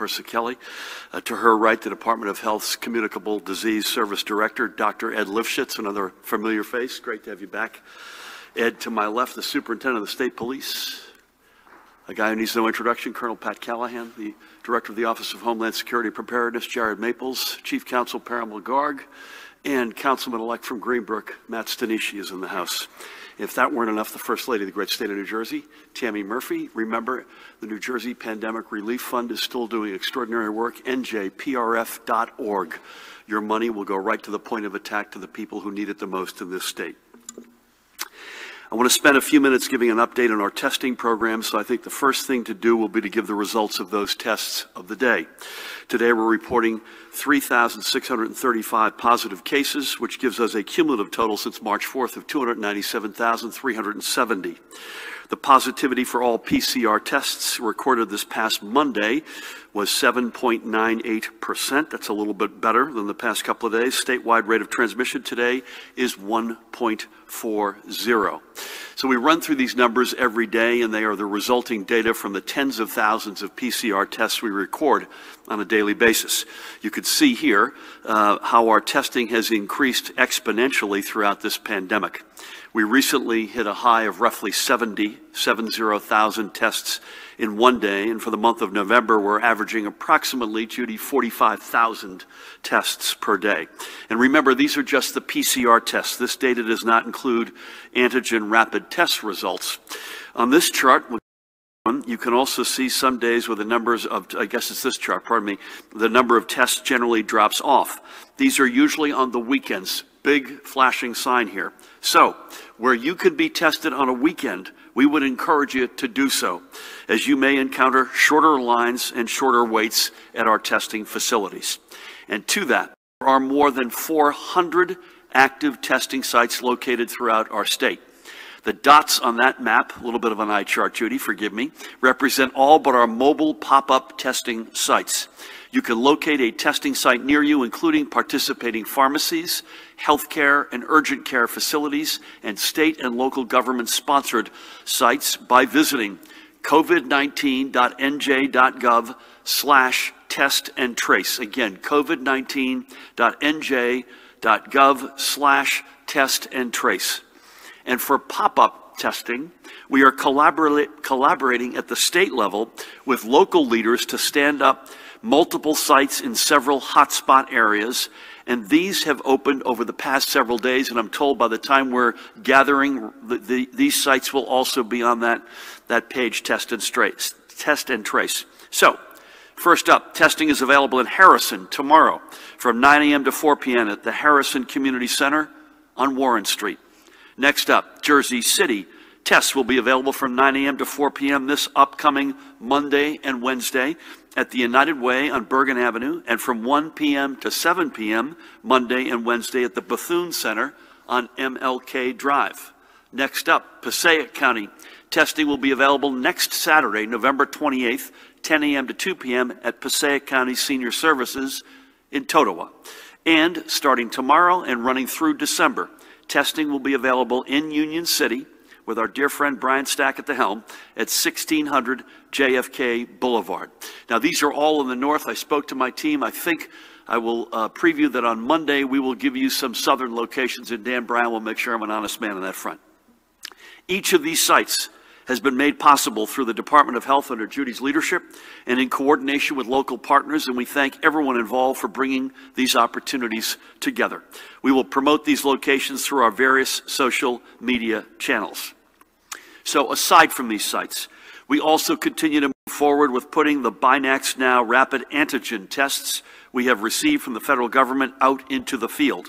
Persichilli. Uh, to her right, the Department of Health's Communicable Disease Service Director, Dr. Ed Lifshitz, another familiar face. Great to have you back. Ed, to my left, the Superintendent of the State Police, a guy who needs no introduction, Colonel Pat Callahan, the Director of the Office of Homeland Security Preparedness, Jared Maples, Chief Counsel Parimal Garg, and Councilman-elect from Greenbrook, Matt Stanishi is in the House. If that weren't enough, the First Lady of the great state of New Jersey, Tammy Murphy. Remember, the New Jersey Pandemic Relief Fund is still doing extraordinary work. NJPRF.org. Your money will go right to the point of attack to the people who need it the most in this state. I want to spend a few minutes giving an update on our testing program, so I think the first thing to do will be to give the results of those tests of the day. Today we're reporting 3,635 positive cases, which gives us a cumulative total since March 4th of 297,370. The positivity for all PCR tests recorded this past Monday was 7.98%. That's a little bit better than the past couple of days. Statewide rate of transmission today is 1.40. So we run through these numbers every day, and they are the resulting data from the tens of thousands of PCR tests we record on a daily basis. You could see here uh, how our testing has increased exponentially throughout this pandemic. We recently hit a high of roughly 70, 70,000 tests in one day, and for the month of November, we're averaging approximately, Judy, 45,000 tests per day. And remember, these are just the PCR tests. This data does not include antigen rapid test results. On this chart, you can also see some days where the numbers of, I guess it's this chart, pardon me, the number of tests generally drops off. These are usually on the weekends. Big flashing sign here. So, where you could be tested on a weekend, we would encourage you to do so, as you may encounter shorter lines and shorter waits at our testing facilities. And to that, there are more than 400 active testing sites located throughout our state. The dots on that map, a little bit of an eye chart, Judy, forgive me, represent all but our mobile pop-up testing sites. You can locate a testing site near you, including participating pharmacies, healthcare and urgent care facilities, and state and local government sponsored sites by visiting covid19.nj.gov slash test and trace. Again, covid19.nj.gov slash test and trace. And for pop-up testing, we are collaborating at the state level with local leaders to stand up multiple sites in several hotspot areas, and these have opened over the past several days, and I'm told by the time we're gathering, the, the, these sites will also be on that, that page, test and, trace, test and trace. So, first up, testing is available in Harrison tomorrow from 9 a.m. to 4 p.m. at the Harrison Community Center on Warren Street. Next up, Jersey City. Tests will be available from 9 a.m. to 4 p.m. this upcoming Monday and Wednesday at the United Way on Bergen Avenue and from 1 p.m. to 7 p.m. Monday and Wednesday at the Bethune Center on MLK Drive. Next up, Passaic County. Testing will be available next Saturday, November 28th, 10 a.m. to 2 p.m. at Passaic County Senior Services in Totowa. And starting tomorrow and running through December, testing will be available in Union City with our dear friend Brian Stack at the helm at 1600 JFK Boulevard. Now, these are all in the north. I spoke to my team. I think I will uh, preview that on Monday. We will give you some southern locations, and Dan Brown will make sure I'm an honest man on that front. Each of these sites has been made possible through the Department of Health under Judy's leadership and in coordination with local partners, and we thank everyone involved for bringing these opportunities together. We will promote these locations through our various social media channels. So aside from these sites, we also continue to move forward with putting the BinaxNOW rapid antigen tests we have received from the federal government out into the field.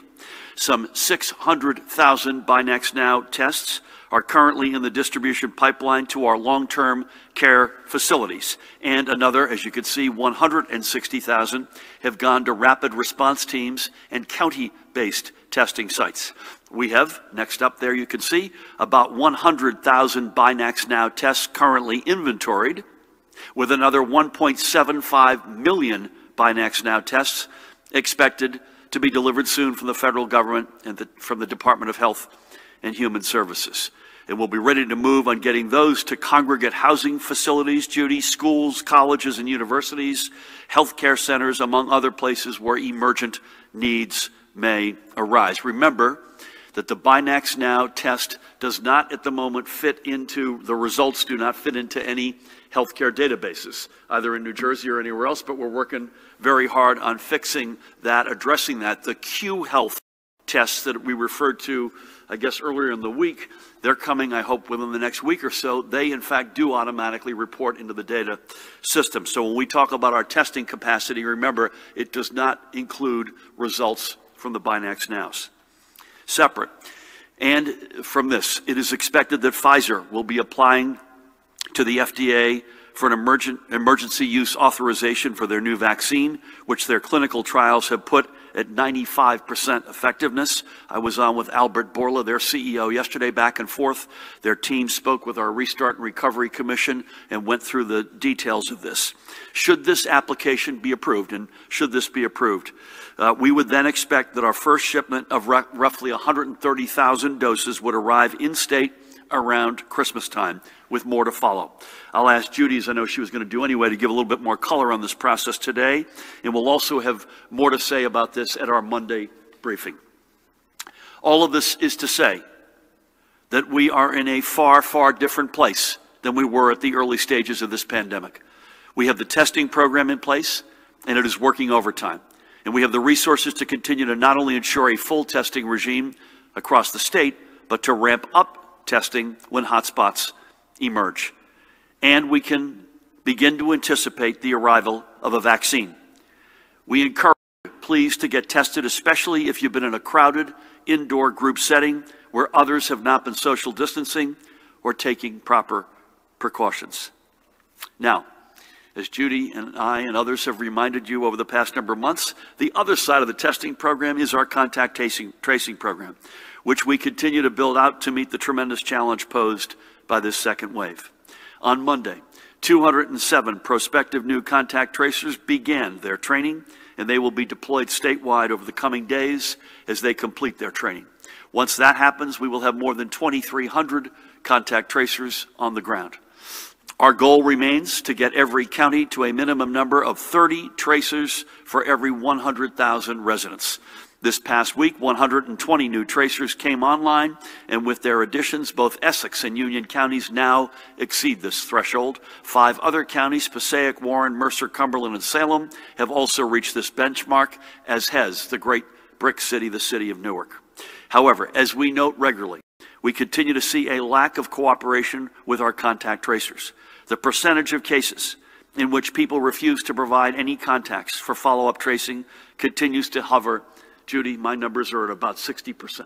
Some 600,000 BinaxNOW tests are currently in the distribution pipeline to our long-term care facilities. And another, as you can see, 160,000 have gone to rapid response teams and county-based testing sites. We have, next up there you can see, about 100,000 BinaxNOW tests currently inventoried, with another 1.75 million BinaxNOW tests expected to be delivered soon from the federal government and the, from the Department of Health and Human Services. And we'll be ready to move on getting those to congregate housing facilities, Judy, schools, colleges, and universities, healthcare centers, among other places where emergent needs may arise. Remember that the Binax Now test does not at the moment fit into, the results do not fit into any healthcare databases, either in New Jersey or anywhere else, but we're working very hard on fixing that, addressing that. The Cue Health tests that we referred to, I guess, earlier in the week, they're coming, I hope, within the next week or so. They, in fact, do automatically report into the data system. So when we talk about our testing capacity, remember, it does not include results from the Binax Nows. Separate. And from this, it is expected that Pfizer will be applying to the FDA for an emergent, emergency use authorization for their new vaccine, which their clinical trials have put at 95% effectiveness. I was on with Albert Bourla, their CEO, yesterday, back and forth. Their team spoke with our Restart and Recovery Commission and went through the details of this. Should this application be approved, and should this be approved, uh, we would then expect that our first shipment of roughly 130,000 doses would arrive in state around Christmas time, with more to follow. I'll ask Judy, as I know she was going to do anyway, to give a little bit more color on this process today, and we'll also have more to say about this at our Monday briefing. All of this is to say that we are in a far, far different place than we were at the early stages of this pandemic. We have the testing program in place, and it is working overtime. And we have the resources to continue to not only ensure a full testing regime across the state, but to ramp up testing when hotspots emerge. And we can begin to anticipate the arrival of a vaccine. We encourage please, to get tested, especially if you've been in a crowded indoor group setting where others have not been social distancing or taking proper precautions. Now, as Judy and I and others have reminded you over the past number of months, the other side of the testing program is our contact tracing, tracing program, which we continue to build out to meet the tremendous challenge posed by this second wave. On Monday, 207 prospective new contact tracers began their training, and they will be deployed statewide over the coming days as they complete their training. Once that happens, we will have more than 2,300 contact tracers on the ground. Our goal remains to get every county to a minimum number of 30 tracers for every 100,000 residents. This past week, 120 new tracers came online, and with their additions, both Essex and Union counties now exceed this threshold. Five other counties, Passaic, Warren, Mercer, Cumberland, and Salem, have also reached this benchmark, as has the great brick city, the city of Newark. However, as we note regularly, we continue to see a lack of cooperation with our contact tracers. The percentage of cases in which people refuse to provide any contacts for follow-up tracing continues to hover. Judy, my numbers are at about 60%.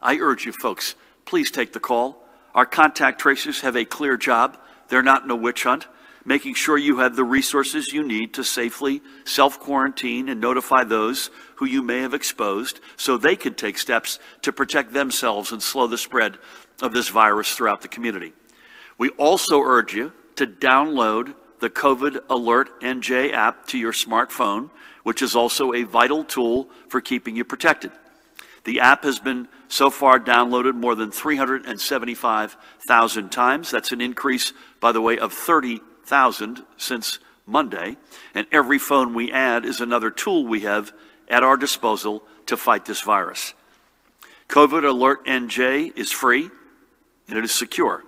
I urge you folks, please take the call. Our contact tracers have a clear job. They're not in a witch hunt. Making sure you have the resources you need to safely self-quarantine and notify those who you may have exposed so they can take steps to protect themselves and slow the spread of this virus throughout the community. We also urge you to download the COVID Alert NJ app to your smartphone, which is also a vital tool for keeping you protected. The app has been so far downloaded more than 375,000 times. That's an increase, by the way, of 30,000 since Monday. And every phone we add is another tool we have at our disposal to fight this virus. COVID Alert NJ is free and it is secure.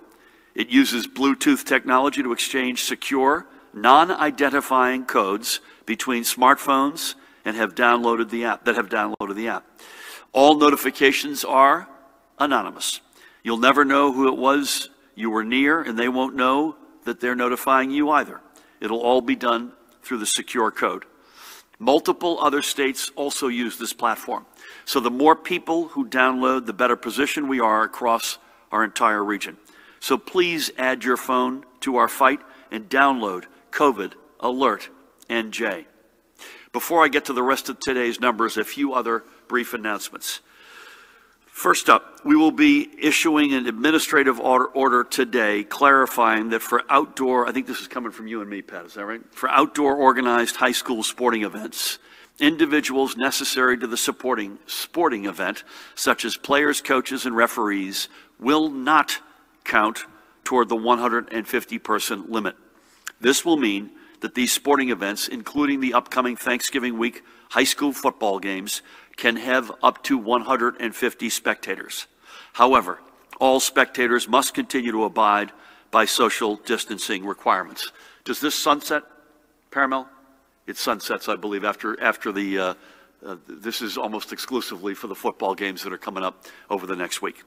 It uses Bluetooth technology to exchange secure, non-identifying codes between smartphones and have downloaded the app that have downloaded the app. All notifications are anonymous. You'll never know who it was you were near, and they won't know that they're notifying you either. It'll all be done through the secure code. Multiple other states also use this platform. So the more people who download, the better position we are across our entire region. So please add your phone to our fight and download COVID Alert NJ. Before I get to the rest of today's numbers, a few other brief announcements. First up, we will be issuing an administrative order, order, today clarifying that for outdoor, I think this is coming from you and me, Pat, is that right? For outdoor organized high school sporting events, individuals necessary to the supporting sporting event, such as players, coaches, and referees, will not count toward the 150 person limit. This will mean that these sporting events, including the upcoming Thanksgiving week high school football games, can have up to 150 spectators. However, all spectators must continue to abide by social distancing requirements. Does this sunset, Parimal? It sunsets, I believe, after, after the, uh, uh, this is almost exclusively for the football games that are coming up over the next week.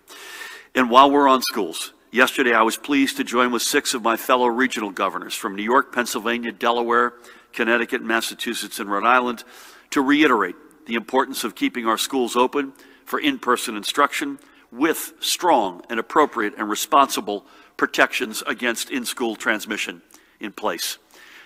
And while we're on schools, yesterday I was pleased to join with six of my fellow regional governors from New York, Pennsylvania, Delaware, Connecticut, Massachusetts, and Rhode Island to reiterate the importance of keeping our schools open for in-person instruction with strong and appropriate and responsible protections against in-school transmission in place.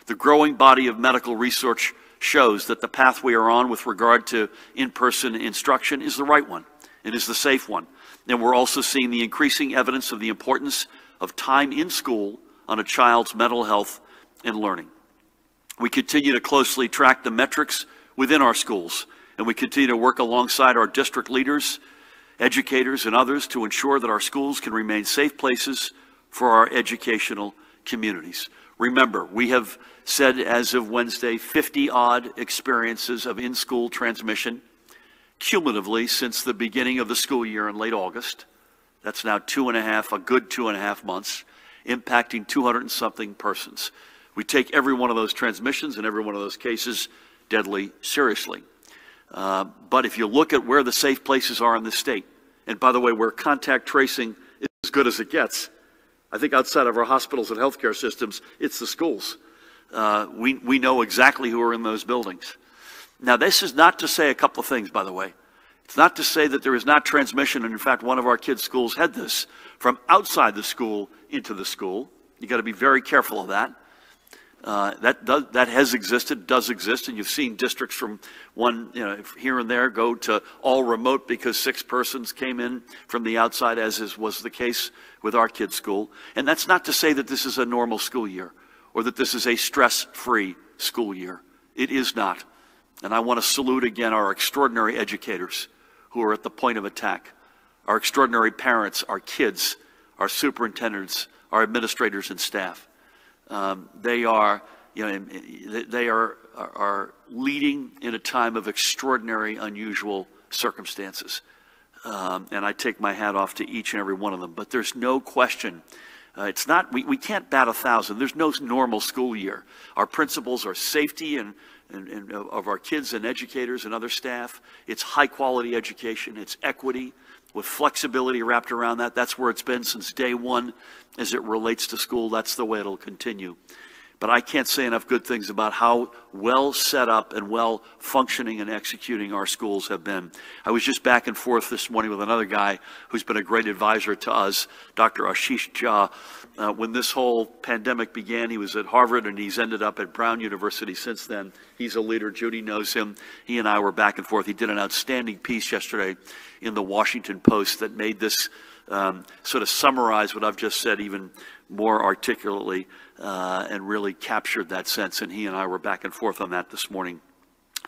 The growing body of medical research shows that the path we are on with regard to in-person instruction is the right one. It is the safe one. And we're also seeing the increasing evidence of the importance of time in school on a child's mental health and learning. We continue to closely track the metrics within our schools, and we continue to work alongside our district leaders, educators, and others to ensure that our schools can remain safe places for our educational communities. Remember, we have said as of Wednesday, 50 odd experiences of in school transmission cumulatively since the beginning of the school year in late August. That's now two and a half, a good two and a half months, impacting 200 and something persons. We take every one of those transmissions and every one of those cases deadly seriously. Uh, but if you look at where the safe places are in the state, and by the way, where contact tracing is as good as it gets, I think outside of our hospitals and healthcare systems, it's the schools. Uh, we, we know exactly who are in those buildings. Now, this is not to say a couple of things, by the way. It's not to say that there is not transmission, and in fact, one of our kids' schools had this from outside the school into the school. You got to be very careful of that. Uh, that does, that has existed, does exist, and you've seen districts from one you know, here and there go to all remote because six persons came in from the outside, as is, was the case with our kids' school. And that's not to say that this is a normal school year or that this is a stress-free school year. It is not. And I want to salute again our extraordinary educators who are at the point of attack, our extraordinary parents, our kids, our superintendents, our administrators and staff. Um, they are, you know, they are, are leading in a time of extraordinary, unusual circumstances. Um, and I take my hat off to each and every one of them. But there's no question. Uh, it's not, we, we can't bat a thousand. There's no normal school year. Our principles are safety and, and, and of our kids and educators and other staff. It's high quality education. It's equity with flexibility wrapped around that. That's where it's been since day one as it relates to school. That's the way it'll continue. But I can't say enough good things about how well set up and well functioning and executing our schools have been. I was just back and forth this morning with another guy who's been a great advisor to us, Dr. Ashish Jha. Uh, when this whole pandemic began, he was at Harvard and he's ended up at Brown University since then. He's a leader. Judy knows him. He and I were back and forth. He did an outstanding piece yesterday in the Washington Post that made this um, sort of summarize what I've just said even more articulately uh, and really captured that sense. And he and I were back and forth on that this morning.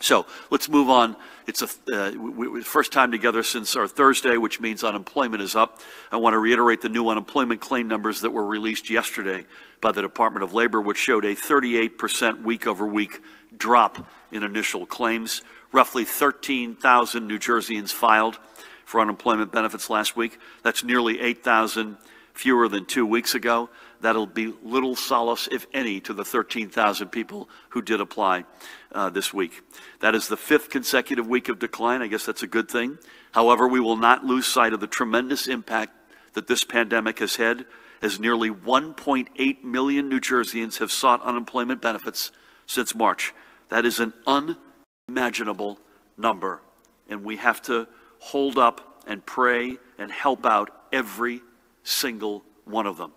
So let's move on. It's a uh, first time together since our Thursday, which means unemployment is up. I want to reiterate the new unemployment claim numbers that were released yesterday by the Department of Labor, which showed a 38% week over week drop in initial claims. Roughly 13,000 New Jerseyans filed for unemployment benefits last week. That's nearly 8,000 fewer than two weeks ago. That'll be little solace, if any, to the 13,000 people who did apply uh, this week. That is the fifth consecutive week of decline. I guess that's a good thing. However, we will not lose sight of the tremendous impact that this pandemic has had, as nearly 1.8 million New Jerseyans have sought unemployment benefits since March. That is an unimaginable number, and we have to hold up and pray and help out every single one of them.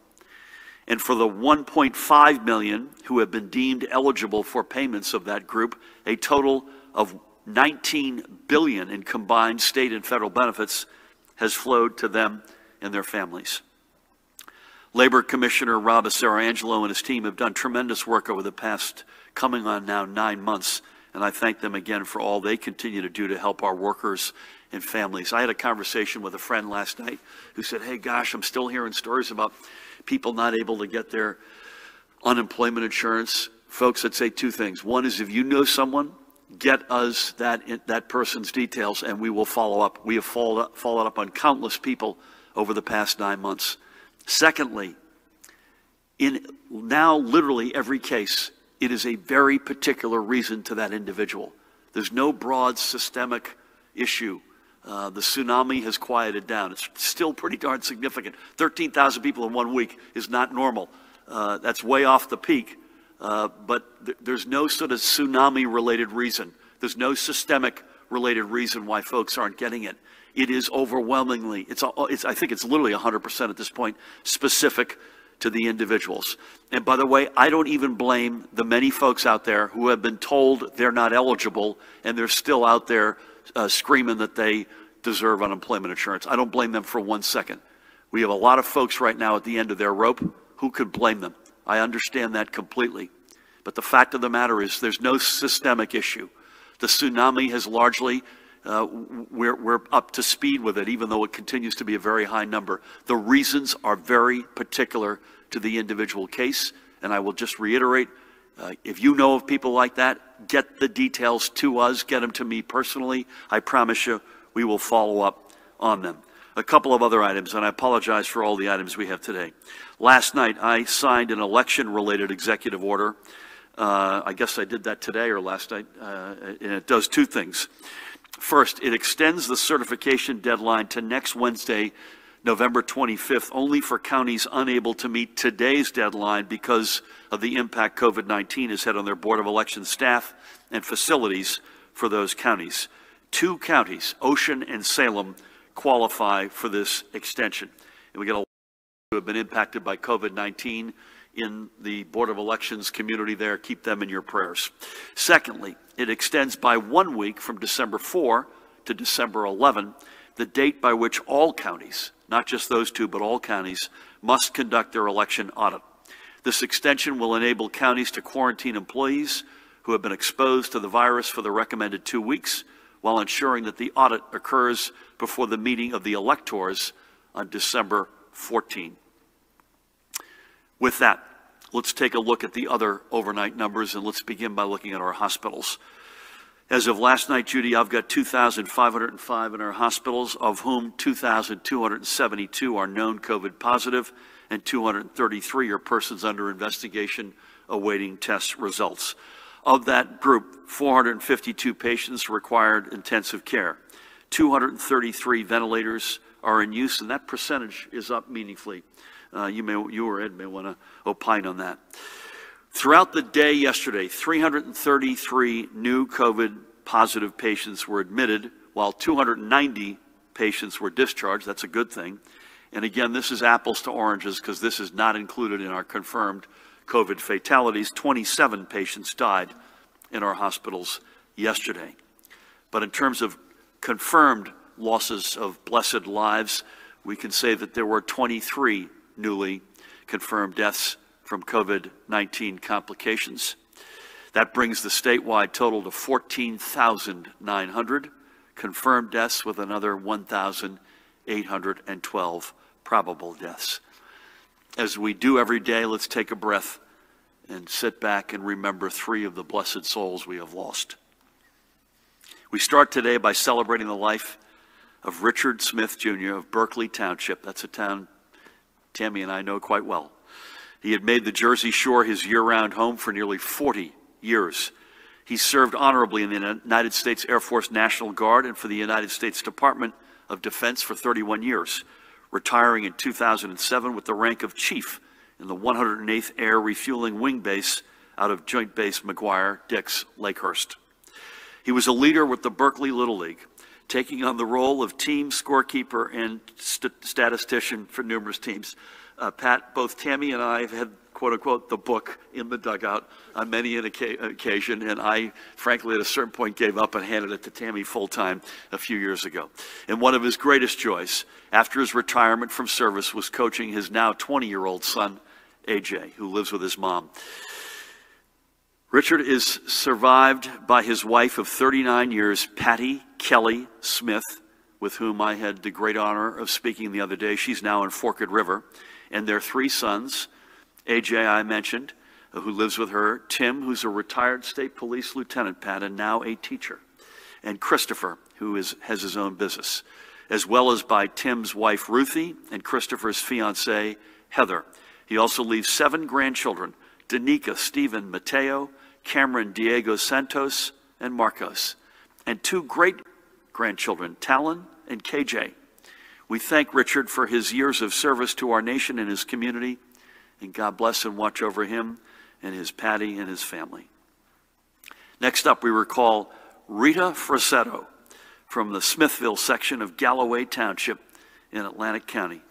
And for the 1.5 million who have been deemed eligible for payments of that group, a total of 19 billion in combined state and federal benefits has flowed to them and their families. Labor Commissioner Rob Asaro-Angelo and his team have done tremendous work over the past coming on now nine months and I thank them again for all they continue to do to help our workers families. I had a conversation with a friend last night who said, Hey, gosh, I'm still hearing stories about people not able to get their unemployment insurance. Folks, I'd say two things. One is if you know someone, get us that, that person's details and we will follow up. We have followed up, followed up on countless people over the past nine months. Secondly, in now literally every case, it is a very particular reason to that individual. There's no broad systemic issue. Uh, the tsunami has quieted down. It's still pretty darn significant. 13,000 people in one week is not normal. Uh, that's way off the peak. Uh, but th there's no sort of tsunami related reason. There's no systemic related reason why folks aren't getting it. It is overwhelmingly, it's, it's I think it's literally 100% at this point, specific to the individuals. And by the way, I don't even blame the many folks out there who have been told they're not eligible and they're still out there uh, screaming that they deserve unemployment insurance. I don't blame them for one second. We have a lot of folks right now at the end of their rope. Who could blame them? I understand that completely. But the fact of the matter is, there's no systemic issue. The tsunami has largely, uh, we're, we're up to speed with it, even though it continues to be a very high number. The reasons are very particular to the individual case. And I will just reiterate uh, if you know of people like that, get the details to us, get them to me personally. I promise you, we will follow up on them. A couple of other items, and I apologize for all the items we have today. Last night, I signed an election related executive order. Uh, I guess I did that today or last night, uh, and it does two things. First, it extends the certification deadline to next Wednesday, November 25th, only for counties unable to meet today's deadline because of the impact COVID 19 has had on their Board of Election staff and facilities for those counties. Two counties, Ocean and Salem, qualify for this extension. And we get a lot who have been impacted by COVID-19 in the Board of Elections community there. Keep them in your prayers. Secondly, it extends by one week from December 4 to December 11, the date by which all counties, not just those two, but all counties, must conduct their election audit. This extension will enable counties to quarantine employees who have been exposed to the virus for the recommended two weeks while ensuring that the audit occurs before the meeting of the electors on December 14. With that, let's take a look at the other overnight numbers and let's begin by looking at our hospitals. As of last night, Judy, I've got 2,505 in our hospitals, of whom 2,272 are known COVID positive and 233 are persons under investigation awaiting test results. Of that group, 452 patients required intensive care. 233 ventilators are in use, and that percentage is up meaningfully. Uh, you, may, you or Ed may want to opine on that. Throughout the day yesterday, 333 new COVID positive patients were admitted, while 290 patients were discharged. That's a good thing. And again, this is apples to oranges because this is not included in our confirmed COVID fatalities. 27 patients died in our hospitals yesterday. But in terms of confirmed losses of blessed lives, we can say that there were 23 newly confirmed deaths from COVID 19 complications. That brings the statewide total to 14,900 confirmed deaths, with another 1,812 probable deaths. As we do every day, let's take a breath and sit back and remember three of the blessed souls we have lost. We start today by celebrating the life of Richard Smith Jr. of Berkeley Township. That's a town Tammy and I know quite well. He had made the Jersey Shore his year round home for nearly 40 years. He served honorably in the United States Air Force National Guard and for the United States Department of Defense for 31 years, retiring in 2007 with the rank of Chief in the 108th Air Refueling Wing Base out of Joint Base McGuire Dix Lakehurst. He was a leader with the Berkeley Little League, taking on the role of team scorekeeper and st statistician for numerous teams. Uh, Pat, both Tammy and I have had quote unquote the book in the dugout on many an occasion, and I frankly at a certain point gave up and handed it to Tammy full time a few years ago. And one of his greatest joys after his retirement from service was coaching his now 20 year old son, AJ, who lives with his mom. Richard is survived by his wife of 39 years, Patty Kelly Smith, with whom I had the great honor of speaking the other day. She's now in Forked River. And their three sons, AJ, I mentioned, who lives with her, Tim, who's a retired state police lieutenant, Pat, and now a teacher, and Christopher, who is, has his own business, as well as by Tim's wife, Ruthie, and Christopher's fiancee, Heather. He also leaves seven grandchildren Danica, Stephen, Mateo, Cameron, Diego Santos, and Marcos, and two great grandchildren, Talon and KJ. We thank Richard for his years of service to our nation and his community, and God bless and watch over him and his Patty and his family. Next up, we recall Rita Frassetto from the Smithville section of Galloway Township in Atlantic County.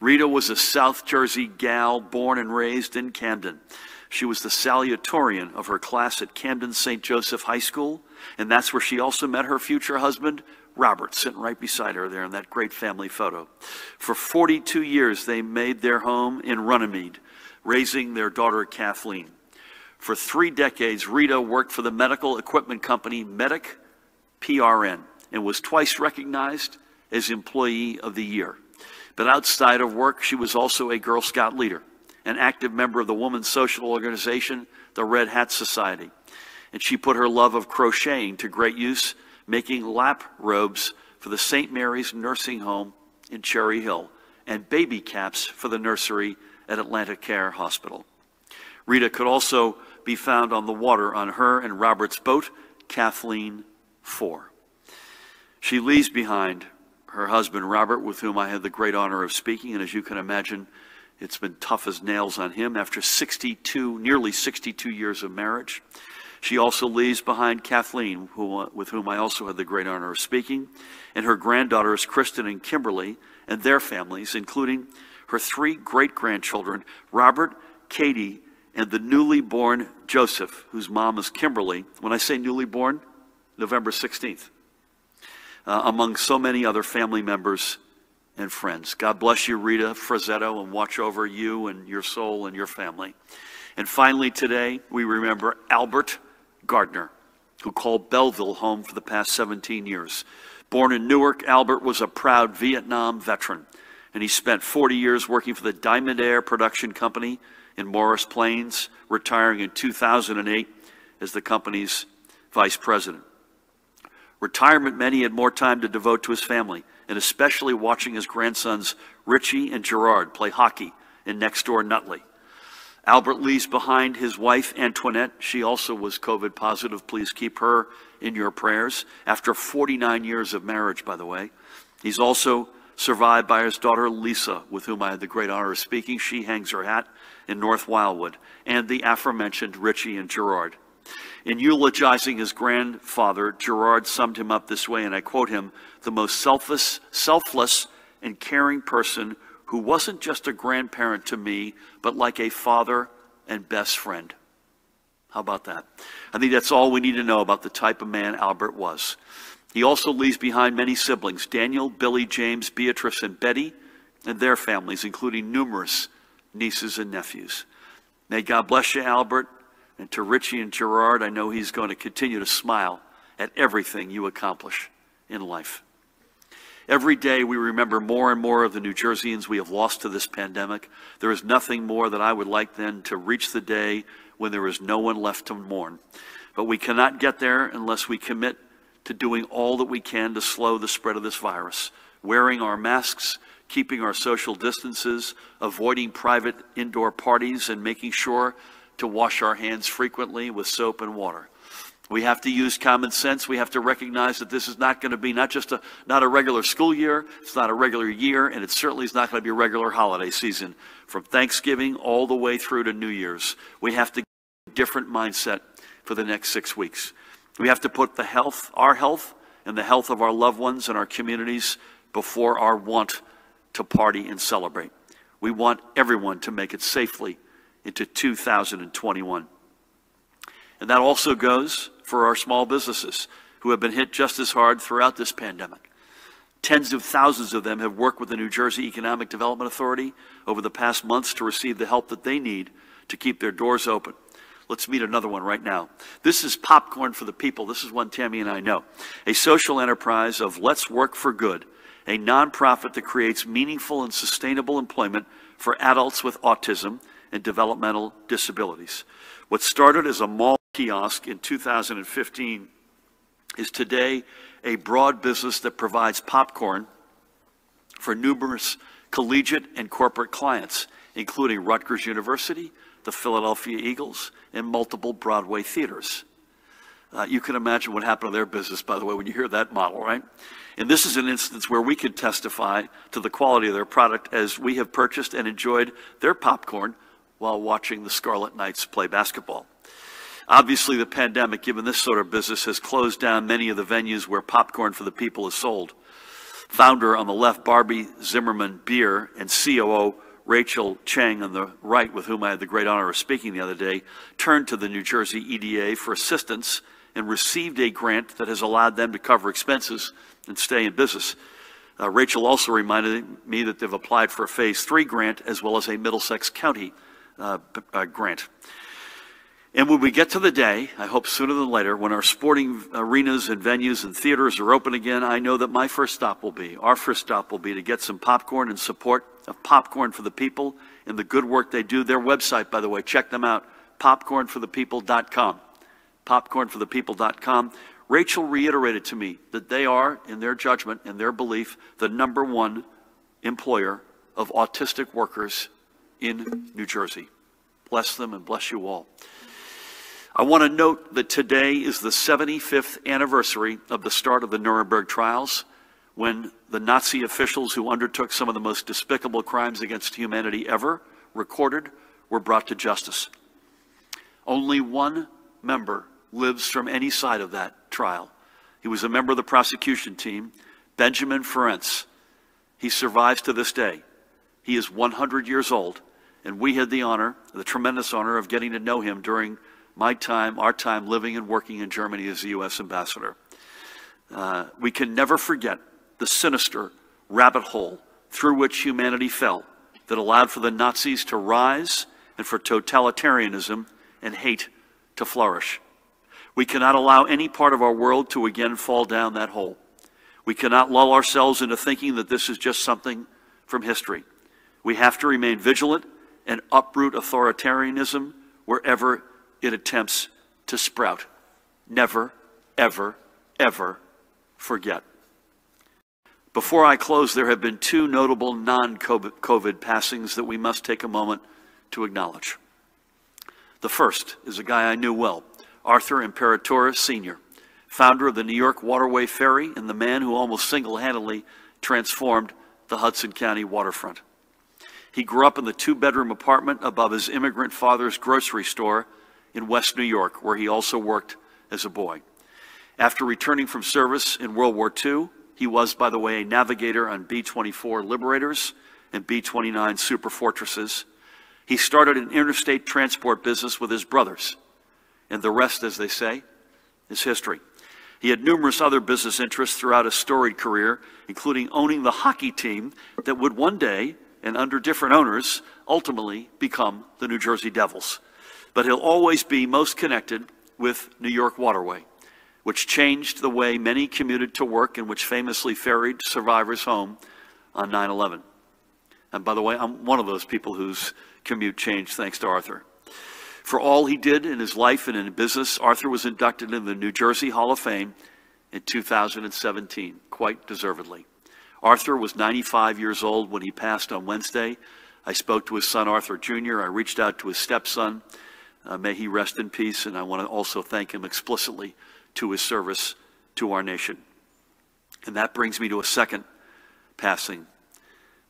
Rita was a South Jersey gal born and raised in Camden. She was the salutatorian of her class at Camden St. Joseph High School, and that's where she also met her future husband, Robert, sitting right beside her there in that great family photo. For 42 years, they made their home in Runnemede, raising their daughter, Kathleen. For three decades, Rita worked for the medical equipment company Medic PRN and was twice recognized as Employee of the Year. But outside of work, she was also a Girl Scout leader, an active member of the women's social organization, the Red Hat Society. And she put her love of crocheting to great use making lap robes for the St. Mary's Nursing Home in Cherry Hill and baby caps for the nursery at Atlantic Care Hospital. Rita could also be found on the water on her and Robert's boat, Kathleen 4. She leaves behind her husband, Robert, with whom I had the great honor of speaking, and as you can imagine, it's been tough as nails on him after 62, nearly 62 years of marriage. She also leaves behind Kathleen, who, with whom I also had the great honor of speaking, and her granddaughters, Kristen and Kimberly, and their families, including her three great grandchildren, Robert, Katie, and the newly born Joseph, whose mom is Kimberly. When I say newly born, November 16th, uh, among so many other family members and friends. God bless you, Rita Frassetto, and watch over you and your soul and your family. And finally, today, we remember Albert Gardner, who called Belleville home for the past 17 years. Born in Newark, Albert was a proud Vietnam veteran, and he spent 40 years working for the Diamond Air Production Company in Morris Plains, retiring in 2008 as the company's vice president. Retirement meant he had more time to devote to his family, and especially watching his grandsons Richie and Gerard play hockey in next door Nutley. Albert leaves behind his wife, Antoinette. She also was COVID positive. Please keep her in your prayers. After 49 years of marriage, by the way. He's also survived by his daughter, Lisa, with whom I had the great honor of speaking. She hangs her hat in North Wildwood. And the aforementioned Richie and Gerard. In eulogizing his grandfather, Gerard summed him up this way, and I quote him, the most selfless, selfless and caring person who wasn't just a grandparent to me, but like a father and best friend. How about that? I think that's all we need to know about the type of man Albert was. He also leaves behind many siblings Daniel, Billy, James, Beatrice, and Betty, and their families, including numerous nieces and nephews. May God bless you, Albert. And to Richie and Gerard, I know he's going to continue to smile at everything you accomplish in life. Every day we remember more and more of the New Jerseyans we have lost to this pandemic. There is nothing more that I would like than to reach the day when there is no one left to mourn. But we cannot get there unless we commit to doing all that we can to slow the spread of this virus, wearing our masks, keeping our social distances, avoiding private indoor parties, and making sure to wash our hands frequently with soap and water. We have to use common sense. We have to recognize that this is not going to be not just a not a regular school year, it's not a regular year, and it certainly is not going to be a regular holiday season. From Thanksgiving all the way through to New Year's, we have to get a different mindset for the next six weeks. We have to put the health, our health, and the health of our loved ones and our communities before our want to party and celebrate. We want everyone to make it safely into 2021. And that also goes for our small businesses who have been hit just as hard throughout this pandemic. Tens of thousands of them have worked with the New Jersey Economic Development Authority over the past months to receive the help that they need to keep their doors open. Let's meet another one right now. This is Popcorn for the People. This is one Tammy and I know. A social enterprise of Let's Work for Good, a nonprofit that creates meaningful and sustainable employment for adults with autism and developmental disabilities. What started as a mall kiosk in 2015 is today a broad business that provides popcorn for numerous collegiate and corporate clients, including Rutgers University, the Philadelphia Eagles, and multiple Broadway theaters. Uh, you can imagine what happened to their business, by the way, when you hear that model, right? And this is an instance where we could testify to the quality of their product as we have purchased and enjoyed their popcorn while watching the Scarlet Knights play basketball. Obviously, the pandemic, given this sort of business, has closed down many of the venues where popcorn for the people is sold. Founder on the left, Barbie Zimmerman Beer, and COO Rachel Chang on the right, with whom I had the great honor of speaking the other day, turned to the New Jersey EDA for assistance and received a grant that has allowed them to cover expenses and stay in business. Uh, Rachel also reminded me that they've applied for a phase three grant as well as a Middlesex County uh, uh, grant. And when we get to the day, I hope sooner than later, when our sporting arenas and venues and theaters are open again, I know that my first stop will be, our first stop will be to get some popcorn and support of Popcorn for the People and the good work they do. Their website, by the way, check them out, popcornforthepeople.com. Popcornforthepeople.com. Rachel reiterated to me that they are, in their judgment and their belief, the number one employer of autistic workers in New Jersey. Bless them and bless you all. I want to note that today is the 75th anniversary of the start of the Nuremberg trials when the Nazi officials who undertook some of the most despicable crimes against humanity ever recorded were brought to justice. Only one member lives from any side of that trial. He was a member of the prosecution team, Benjamin Ferencz. He survives to this day. He is 100 years old, and we had the honor, the tremendous honor, of getting to know him during my time, our time living and working in Germany as the U.S. ambassador. Uh, we can never forget the sinister rabbit hole through which humanity fell that allowed for the Nazis to rise and for totalitarianism and hate to flourish. We cannot allow any part of our world to again fall down that hole. We cannot lull ourselves into thinking that this is just something from history. We have to remain vigilant and uproot authoritarianism wherever it attempts to sprout. Never, ever, ever forget. Before I close, there have been two notable non COVID passings that we must take a moment to acknowledge. The first is a guy I knew well, Arthur Imperatora Sr., founder of the New York Waterway Ferry and the man who almost single handedly transformed the Hudson County waterfront. He grew up in the two bedroom apartment above his immigrant father's grocery store in West New York, where he also worked as a boy. After returning from service in World War II, he was, by the way, a navigator on B 24 Liberators and B 29 Superfortresses. He started an interstate transport business with his brothers, and the rest, as they say, is history. He had numerous other business interests throughout his storied career, including owning the hockey team that would one day, and under different owners, ultimately become the New Jersey Devils but he'll always be most connected with New York Waterway, which changed the way many commuted to work and which famously ferried survivors home on 9 11. And by the way, I'm one of those people whose commute changed thanks to Arthur. For all he did in his life and in business, Arthur was inducted into the New Jersey Hall of Fame in 2017, quite deservedly. Arthur was 95 years old when he passed on Wednesday. I spoke to his son, Arthur Jr., I reached out to his stepson. Uh, may he rest in peace, and I want to also thank him explicitly to his service to our nation. And that brings me to a second passing.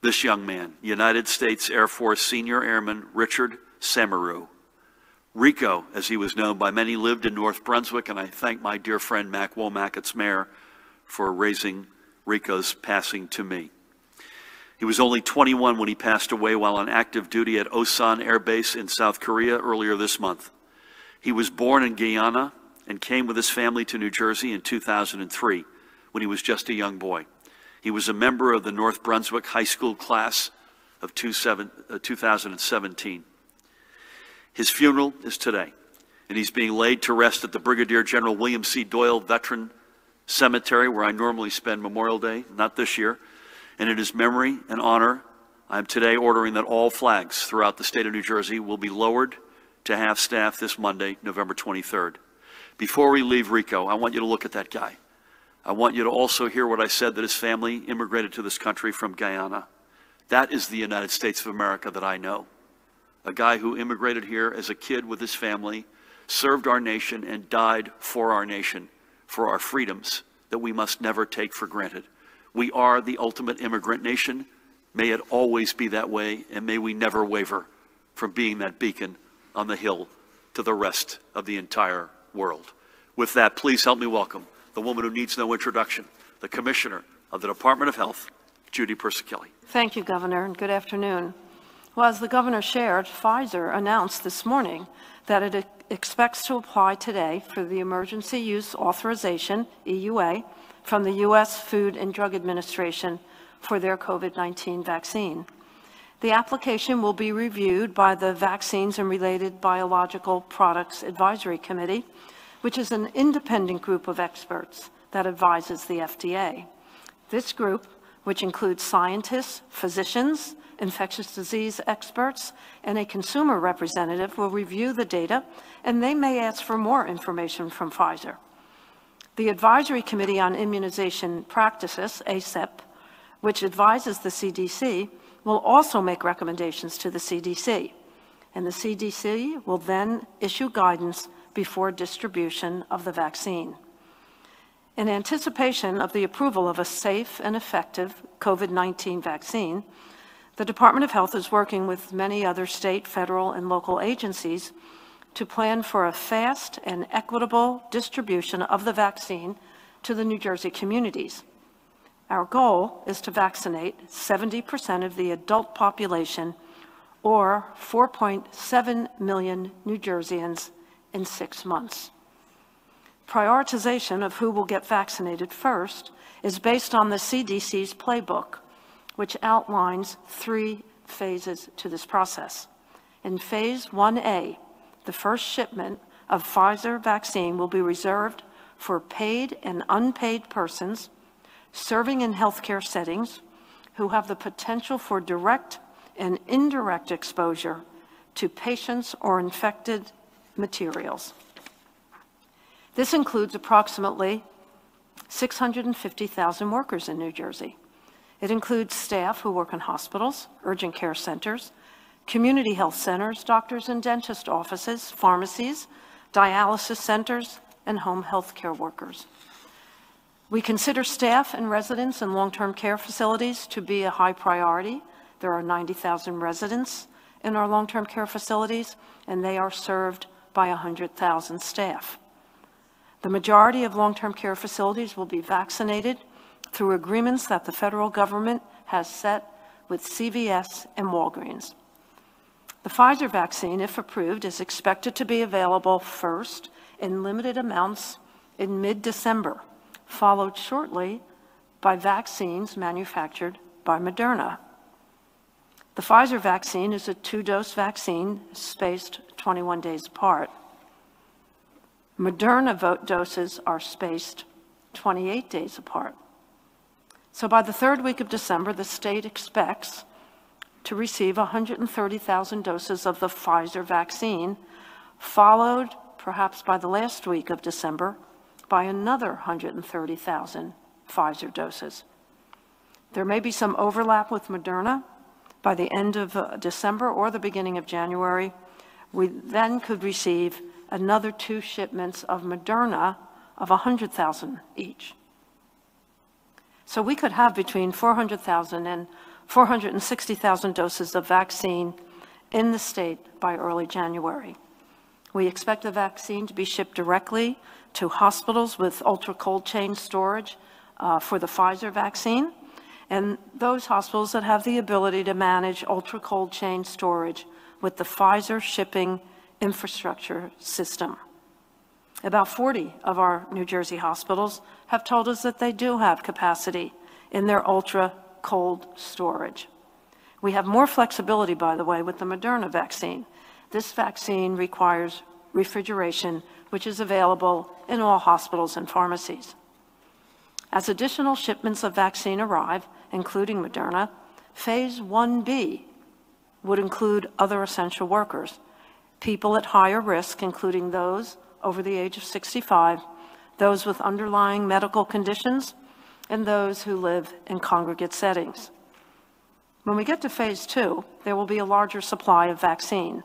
This young man, United States Air Force Senior Airman Richard Samaroo. Rico, as he was known by many, lived in North Brunswick, and I thank my dear friend Mac Womack, its mayor, for raising Rico's passing to me. He was only 21 when he passed away while on active duty at Osan Air Base in South Korea earlier this month. He was born in Guyana and came with his family to New Jersey in 2003 when he was just a young boy. He was a member of the North Brunswick High School class of 2017. Uh, His funeral is today. and he's being laid to rest at the Brigadier General William C. Doyle Veteran Cemetery, where I normally spend Memorial Day, not this year. And in his memory and honor, I am today ordering that all flags throughout the state of New Jersey will be lowered to half staff this Monday, November 23rd. Before we leave Rico, I want you to look at that guy. I want you to also hear what I said that his family immigrated to this country from Guyana. That is the United States of America that I know. A guy who immigrated here as a kid with his family, served our nation, and died for our nation, for our freedoms that we must never take for granted. We are the ultimate immigrant nation. May it always be that way, and may we never waver from being that beacon on the hill to the rest of the entire world. With that, please help me welcome the woman who needs no introduction, the Commissioner of the Department of Health, Judy Persichilli. Thank you, Governor, and good afternoon. Well, as the Governor shared, Pfizer announced this morning that it expects to apply today for the Emergency Use Authorization, EUA, from the U.S. Food and Drug Administration for their COVID-19 vaccine. The application will be reviewed by the Vaccines and Related Biological Products Advisory Committee, which is an independent group of experts that advises the FDA. This group, which includes scientists, physicians, infectious disease experts, and a consumer representative will review the data, and they may ask for more information from Pfizer. The Advisory Committee on Immunization Practices, ACIP, which advises the CDC, will also make recommendations to the CDC, and the CDC will then issue guidance before distribution of the vaccine. In anticipation of the approval of a safe and effective COVID-19 vaccine, the Department of Health is working with many other state, federal, and local agencies to plan for a fast and equitable distribution of the vaccine to the New Jersey communities. Our goal is to vaccinate 70% of the adult population, or 4.7 million New Jerseyans in six months. Prioritization of who will get vaccinated first is based on the CDC's playbook, which outlines three phases to this process. In phase 1A, the first shipment of Pfizer vaccine will be reserved for paid and unpaid persons serving in healthcare settings who have the potential for direct and indirect exposure to patients or infected materials. This includes approximately 650,000 workers in New Jersey. It includes staff who work in hospitals, urgent care centers, community health centers, doctors and dentist offices, pharmacies, dialysis centers, and home health care workers. We consider staff and residents in long-term care facilities to be a high priority. There are 90,000 residents in our long-term care facilities, and they are served by 100,000 staff. The majority of long-term care facilities will be vaccinated through agreements that the federal government has set with CVS and Walgreens. The Pfizer vaccine, if approved, is expected to be available first in limited amounts in mid-December, followed shortly by vaccines manufactured by Moderna. The Pfizer vaccine is a two-dose vaccine spaced 21 days apart. Moderna vote doses are spaced 28 days apart. So by the third week of December, the state expects to receive 130,000 doses of the Pfizer vaccine, followed perhaps by the last week of December by another 130,000 Pfizer doses. There may be some overlap with Moderna by the end of uh, December or the beginning of January, we then could receive another two shipments of Moderna of 100,000 each. So we could have between 400,000 and 460,000 doses of vaccine in the state by early January. We expect the vaccine to be shipped directly to hospitals with ultra cold chain storage uh, for the Pfizer vaccine, and those hospitals that have the ability to manage ultra cold chain storage with the Pfizer shipping infrastructure system. About 40 of our New Jersey hospitals have told us that they do have capacity in their ultra cold storage. We have more flexibility, by the way, with the Moderna vaccine. This vaccine requires refrigeration, which is available in all hospitals and pharmacies. As additional shipments of vaccine arrive, including Moderna, Phase 1B would include other essential workers, people at higher risk, including those over the age of 65, those with underlying medical conditions, and those who live in congregate settings. When we get to Phase 2, there will be a larger supply of vaccine.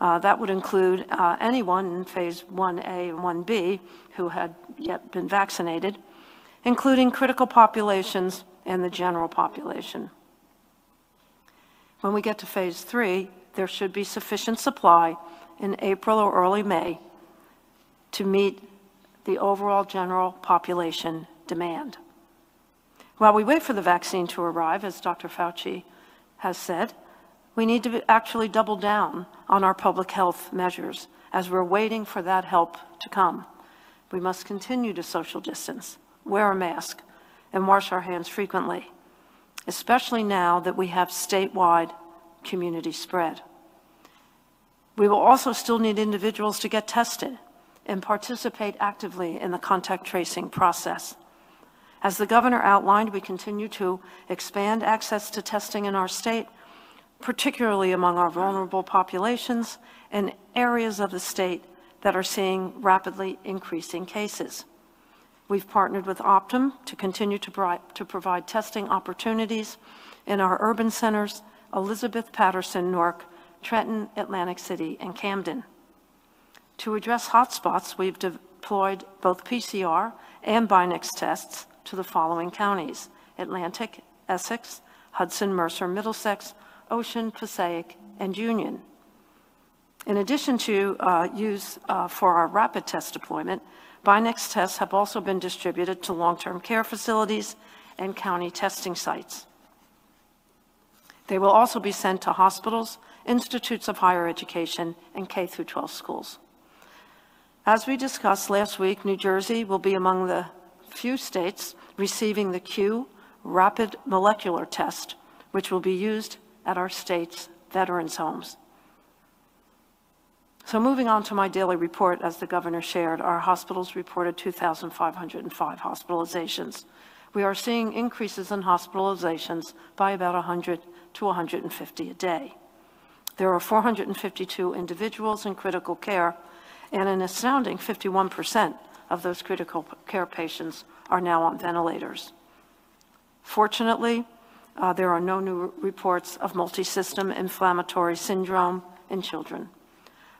Uh, That would include uh, anyone in Phase 1A and 1B who had yet been vaccinated, including critical populations and the general population. When we get to Phase 3, there should be sufficient supply in April or early May to meet the overall general population demand. While we wait for the vaccine to arrive, as Dr. Fauci has said, we need to actually double down on our public health measures as we're waiting for that help to come. We must continue to social distance, wear a mask, and wash our hands frequently, especially now that we have statewide community spread. We will also still need individuals to get tested and participate actively in the contact tracing process. As the governor outlined, we continue to expand access to testing in our state, particularly among our vulnerable populations and areas of the state that are seeing rapidly increasing cases. We've partnered with Optum to continue to, to provide testing opportunities in our urban centers, Elizabeth, Paterson, Newark, Trenton, Atlantic City, and Camden. To address hotspots, we've deployed both PCR and Binax tests to the following counties: Atlantic, Essex, Hudson, Mercer, Middlesex, Ocean, Passaic, and Union. In addition to uh, use uh, for our rapid test deployment, Binax tests have also been distributed to long-term care facilities and county testing sites. They will also be sent to hospitals, institutes of higher education, and K through 12 schools. As we discussed last week, New Jersey will be among the few states receiving the Cue rapid molecular test, which will be used at our state's veterans' homes. So moving on to my daily report, as the governor shared, our hospitals reported 2,505 hospitalizations. We are seeing increases in hospitalizations by about 100 to 150 a day. There are 452 individuals in critical care, and an astounding 51% of those critical care patients are now on ventilators. Fortunately, uh, there are no new reports of multisystem inflammatory syndrome in children.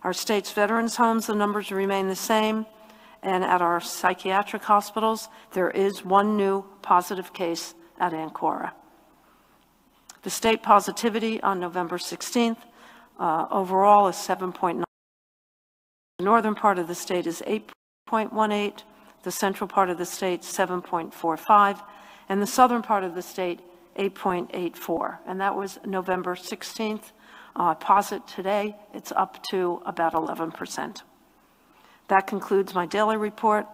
Our state's veterans homes, the numbers remain the same, and at our psychiatric hospitals, there is one new positive case at Ancora. The state positivity on November 16th uh, overall is 7.9. The northern part of the state is 8. 8.18, the central part of the state 7.45, and the southern part of the state 8.84. And that was November 16th. Uh, Posit today, it's up to about 11%. That concludes my daily report.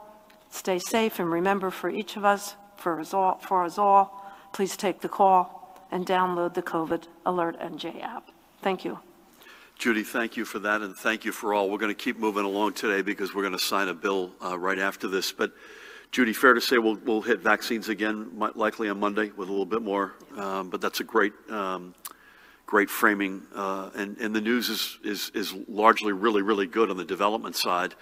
Stay safe and remember for each of us, for us all, for us all, please take the call and download the COVID Alert NJ app. Thank you. Judy, thank you for that, and thank you for all. We're going to keep moving along today because we're going to sign a bill uh, right after this. But Judy, fair to say we'll, we'll hit vaccines again, likely on Monday with a little bit more. Um, but that's a great, um, great framing, uh, and and the news is is is largely really really good on the development side.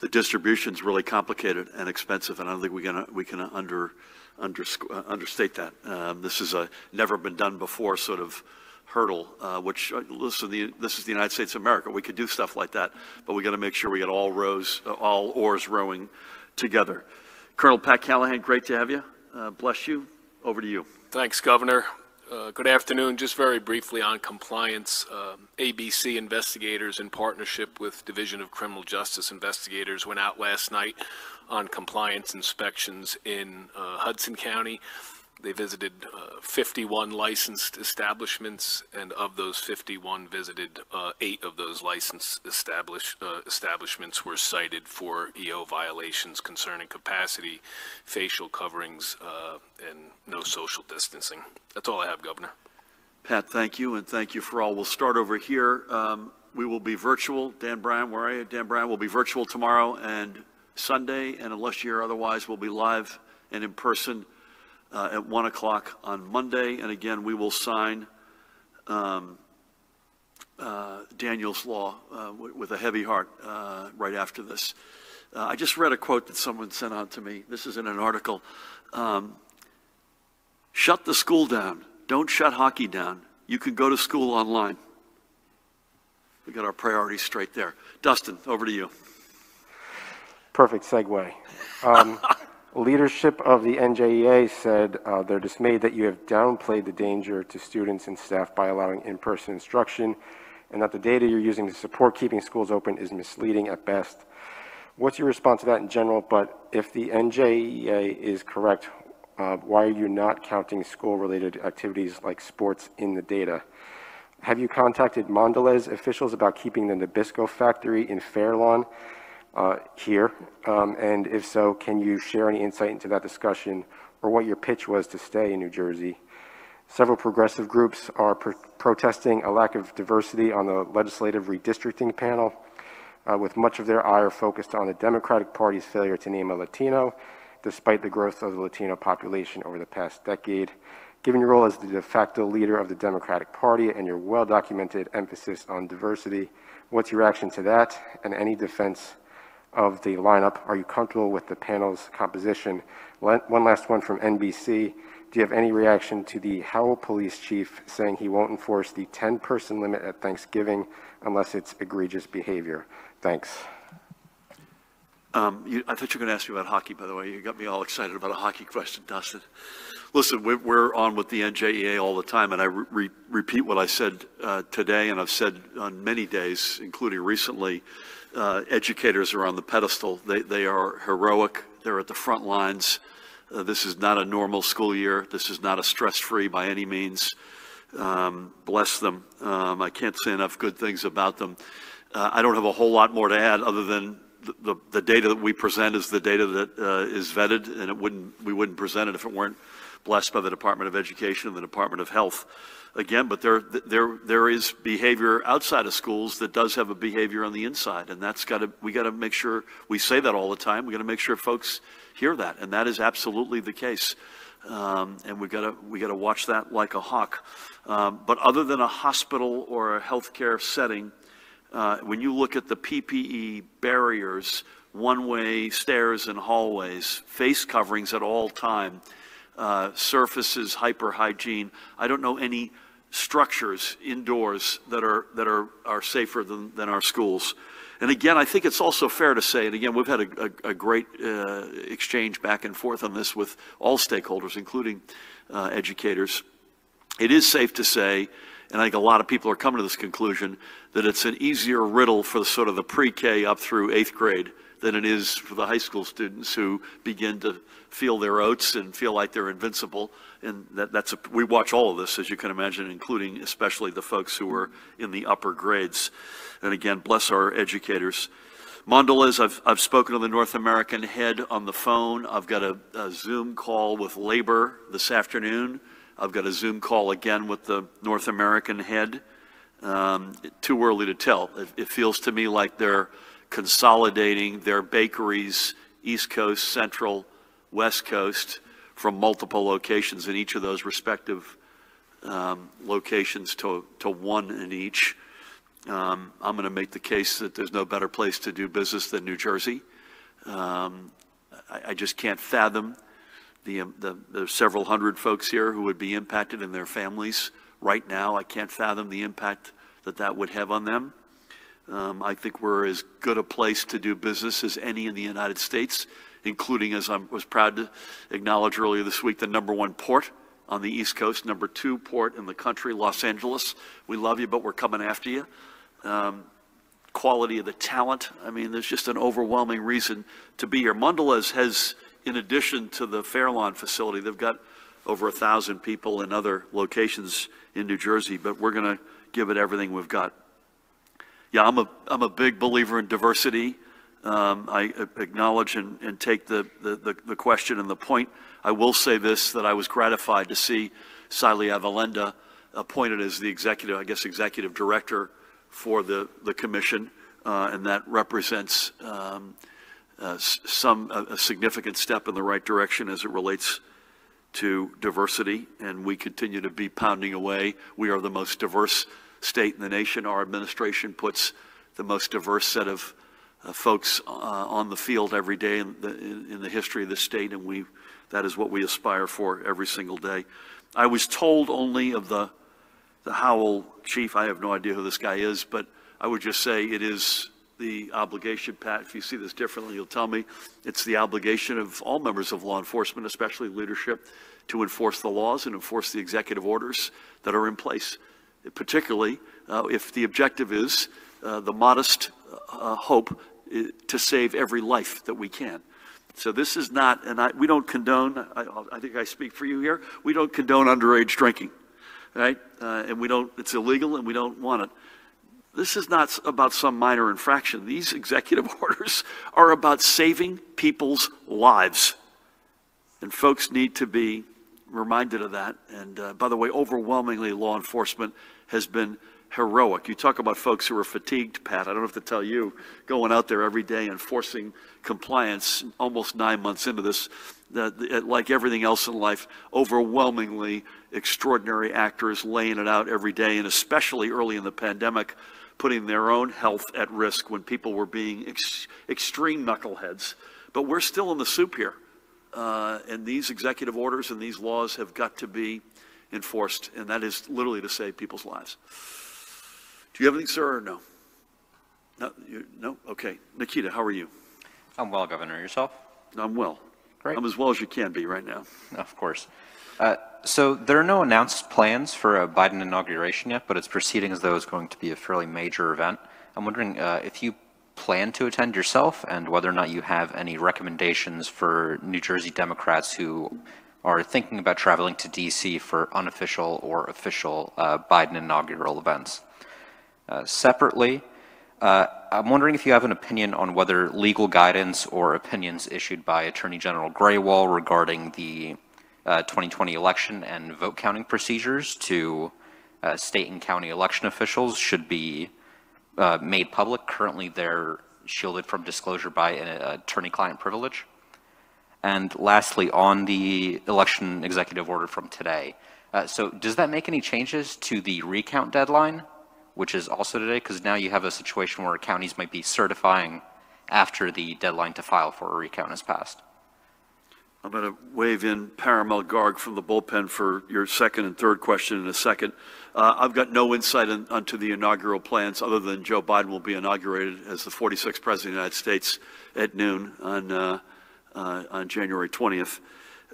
The distribution is really complicated and expensive, and I don't think we can we can under, under uh, understate that. Um, this is a never been done before sort of hurdle, uh, which, uh, listen, the, this is the United States of America. We could do stuff like that, but we got to make sure we get all rows, uh, all oars rowing together. Colonel Pat Callahan, great to have you. Uh, bless you. Over to you. Thanks, Governor. Good afternoon. Just very briefly on compliance. Um, ABC investigators, in partnership with Division of Criminal Justice investigators, went out last night on compliance inspections in Hudson County. They visited uh, 51 licensed establishments, and of those 51 visited, uh, eight of those licensed establish, uh, establishments were cited for EO violations concerning capacity, facial coverings, uh, and no social distancing. That's all I have, Governor. Pat, thank you, and thank you for all. We'll start over here. Um, we will be virtual. Dan Bryan, where are you? Dan Bryan will be virtual tomorrow and Sunday, and unless you're otherwise, we'll be live and in person uh, at 1 o'clock on Monday. And again, we will sign um, uh, Daniel's Law uh, wi- with a heavy heart uh, right after this. Uh, I just read a quote that someone sent on to me. This is in an article. Um, Shut the school down. Don't shut hockey down. You can go to school online. We got our priorities straight there. Dustin, over to you. Perfect segue. Um, Leadership of the NJEA said uh, they're dismayed that you have downplayed the danger to students and staff by allowing in-person instruction, and that the data you're using to support keeping schools open is misleading at best. What's your response to that in general? But if the NJEA is correct, uh, why are you not counting school-related activities like sports in the data? Have you contacted Mondelez officials about keeping the Nabisco factory in Fair Lawn uh, here? Um, And if so, can you share any insight into that discussion or what your pitch was to stay in New Jersey? Several progressive groups are pro- protesting a lack of diversity on the legislative redistricting panel, uh, with much of their ire focused on the Democratic Party's failure to name a Latino, despite the growth of the Latino population over the past decade. Given your role as the de facto leader of the Democratic Party and your well-documented emphasis on diversity, what's your reaction to that and any defense of the lineup? Are you comfortable with the panel's composition? One last one from NBC. Do you have any reaction to the Howell Police Chief saying he won't enforce the 10-person limit at Thanksgiving unless it's egregious behavior? Thanks. Um, you, I thought you were going to ask me about hockey, by the way. You got me all excited about a hockey question, Dustin. Listen, we're, we're on with the NJEA all the time, and I re- repeat what I said uh, today, and I've said on many days, including recently. Uh, educators are on the pedestal. They, they are heroic. They're at the front lines. Uh, this is not a normal school year. This is not a stress-free by any means. Um, bless them. Um, I can't say enough good things about them. Uh, I don't have a whole lot more to add other than the, the, the data that we present is the data that uh, is vetted, and it wouldn't, we wouldn't present it if it weren't blessed by the Department of Education and the Department of Health. Again, but there, there, there is behavior outside of schools that does have a behavior on the inside, and that's got to, we got to make sure, we say that all the time, we got to make sure folks hear that, and that is absolutely the case. Um, and we got to, we got to watch that like a hawk. Um, but other than a hospital or a healthcare setting, uh, when you look at the PPE barriers, one-way stairs and hallways, face coverings at all time, uh, surfaces, hyper hygiene, I don't know any structures indoors that are that are are safer than than our schools. And again, I think it's also fair to say, and again, we've had a, a, a great uh, exchange back and forth on this with all stakeholders, including uh, educators. It is safe to say, and I think a lot of people are coming to this conclusion, that it's an easier riddle for the sort of the pre-K up through eighth grade than it is for the high school students who begin to feel their oats and feel like they're invincible. And that, that's a, we watch all of this, as you can imagine, including especially the folks who are in the upper grades. And again, bless our educators. Mondelez, I've, I've spoken to the North American head on the phone. I've got a, a Zoom call with labor this afternoon. I've got a Zoom call again with the North American head. Um, too early to tell. It, it feels to me like they're consolidating their bakeries, East Coast, Central, West Coast, from multiple locations in each of those respective um, locations to, to one in each. Um, I'm going to make the case that there's no better place to do business than New Jersey. Um, I, I just can't fathom the, um, the, the several hundred folks here who would be impacted and their families right now. I can't fathom the impact that that would have on them. Um, I think we're as good a place to do business as any in the United States, including, as I was proud to acknowledge earlier this week, the number one port on the East Coast, number two port in the country, Los Angeles. We love you, but we're coming after you. Um, quality of the talent. I mean, there's just an overwhelming reason to be here. Mondelez has, in addition to the Fair Lawn facility, they've got over a thousand people in other locations in New Jersey, but we're going to give it everything we've got. Yeah, I'm a, I'm a big believer in diversity. Um, I acknowledge and, and take the, the, the, question and the point. I will say this, that I was gratified to see Sally Avalenda appointed as the executive, I guess, executive director for the, the commission, uh, and that represents um, uh, some, a a significant step in the right direction as it relates to diversity, and we continue to be pounding away. We are the most diverse state in the nation. Our administration puts the most diverse set of uh, folks uh, on the field every day in the, in in the history of the state, and we, that is what we aspire for every single day. I was told only of the, the Howell chief, I have no idea who this guy is, but I would just say it is the obligation, Pat, if you see this differently, you'll tell me, it's the obligation of all members of law enforcement, especially leadership, to enforce the laws and enforce the executive orders that are in place, particularly uh, if the objective is uh, the modest uh, hope to save every life that we can. So this is not, and I, we don't condone, I, I think I speak for you here, we don't condone underage drinking, right? Uh, and we don't, it's illegal and we don't want it. This is not about some minor infraction. These executive orders are about saving people's lives. And folks need to be reminded of that. And uh, by the way, overwhelmingly, law enforcement has been heroic. You talk about folks who are fatigued, Pat. I don't have to tell you, going out there every day and forcing compliance almost nine months into this, that, like everything else in life, overwhelmingly extraordinary actors laying it out every day, and especially early in the pandemic, putting their own health at risk when people were being ex- extreme knuckleheads. But we're still in the soup here. Uh, and these executive orders and these laws have got to be enforced, and that is literally to save people's lives. Do you have anything, sir, or no? No, you, no? Okay. Nikita, how are you? I'm well, Governor. Yourself? I'm well. Great. I'm as well as you can be right now. Of course. Uh, So there are no announced plans for a Biden inauguration yet, but it's proceeding as though it's going to be a fairly major event. I'm wondering uh, if you plan to attend yourself and whether or not you have any recommendations for New Jersey Democrats who are thinking about traveling to DC for unofficial or official uh, Biden inaugural events. Uh, Separately, uh, I'm wondering if you have an opinion on whether legal guidance or opinions issued by Attorney General Grewal regarding the uh, 2020 election and vote counting procedures to uh, state and county election officials should be uh, made public. Currently, they're shielded from disclosure by an attorney-client privilege. And lastly, on the election executive order from today, uh, so does that make any changes to the recount deadline, which is also today? Because now you have a situation where counties might be certifying after the deadline to file for a recount has passed. I'm going to wave in Parimal Garg from the bullpen for your second and third question in a second. Uh, I've got no insight in, onto the inaugural plans other than Joe Biden will be inaugurated as the 46th President of the United States at noon on, uh, uh, on January 20th.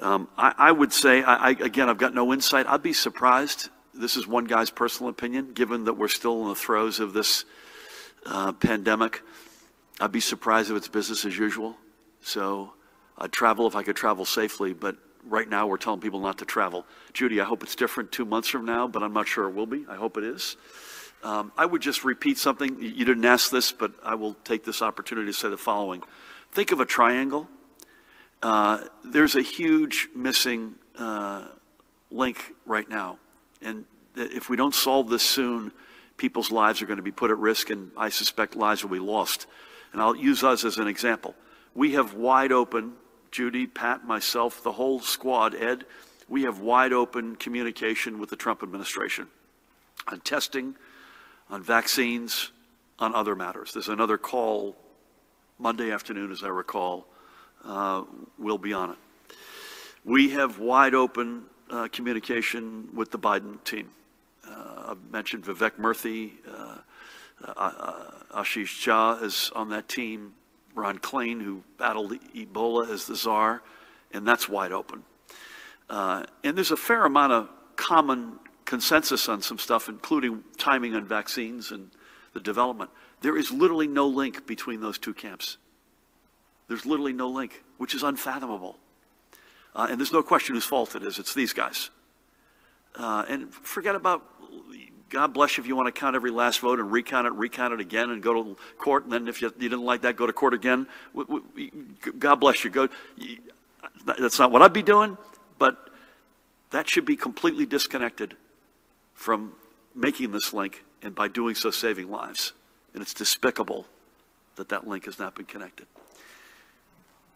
Um, I, I would say, I, I, again, I've got no insight. I'd be surprised. This is one guy's personal opinion, given that we're still in the throes of this uh, pandemic. I'd be surprised if it's business as usual. So I'd travel if I could travel safely, but right now we're telling people not to travel. Judy, I hope it's different two months from now, but I'm not sure it will be. I hope it is. Um, I would just repeat something. You you didn't ask this, but I will take this opportunity to say the following. Think of a triangle. Uh, there's a huge missing uh, link right now. And if we don't solve this soon, people's lives are going to be put at risk, and I suspect lives will be lost. And I'll use us as an example. We have wide open, Judy, Pat, myself, the whole squad, Ed, we have wide open communication with the Trump administration on testing, on vaccines, on other matters. There's another call Monday afternoon, as I recall. Uh, we'll be on it. We have wide open uh, communication with the Biden team. Uh, I've mentioned Vivek Murthy, uh, uh, Ashish Jha is on that team, Ron Klain, who battled Ebola as the czar, and that's wide open. And there's a fair amount of common consensus on some stuff, including timing on vaccines and the development. There is literally no link between those two camps. There's literally no link, which is unfathomable. Uh, and there's no question whose fault it is. It's these guys. Uh, and forget about, God bless you if you want to count every last vote and recount it, recount it again, and go to court. And then if you, you didn't like that, go to court again. God bless you. Go. That's not what I'd be doing, but that should be completely disconnected from making this link and by doing so, saving lives. And it's despicable that that link has not been connected.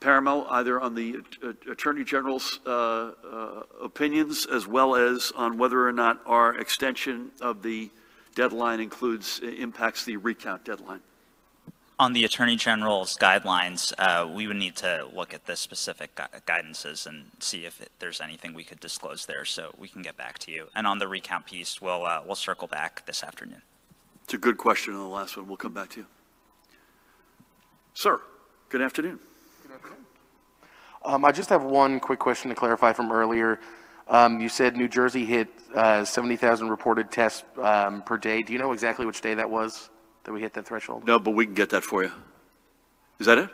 Parimal, either on the Attorney General's uh, uh, opinions as well as on whether or not our extension of the deadline includes, impacts the recount deadline. On the Attorney General's guidelines, uh, we would need to look at the specific gui- guidances and see if it- there's anything we could disclose there, so we can get back to you. And on the recount piece, we'll, uh, we'll circle back this afternoon. It's a good question on the last one. We'll come back to you. Sir, good afternoon. Um, I just have one quick question to clarify from earlier. Um, you said New Jersey hit, uh, 70,000 reported tests, um, per day. Do you know exactly which day that was, that we hit that threshold? No, but we can get that for you. Is that it?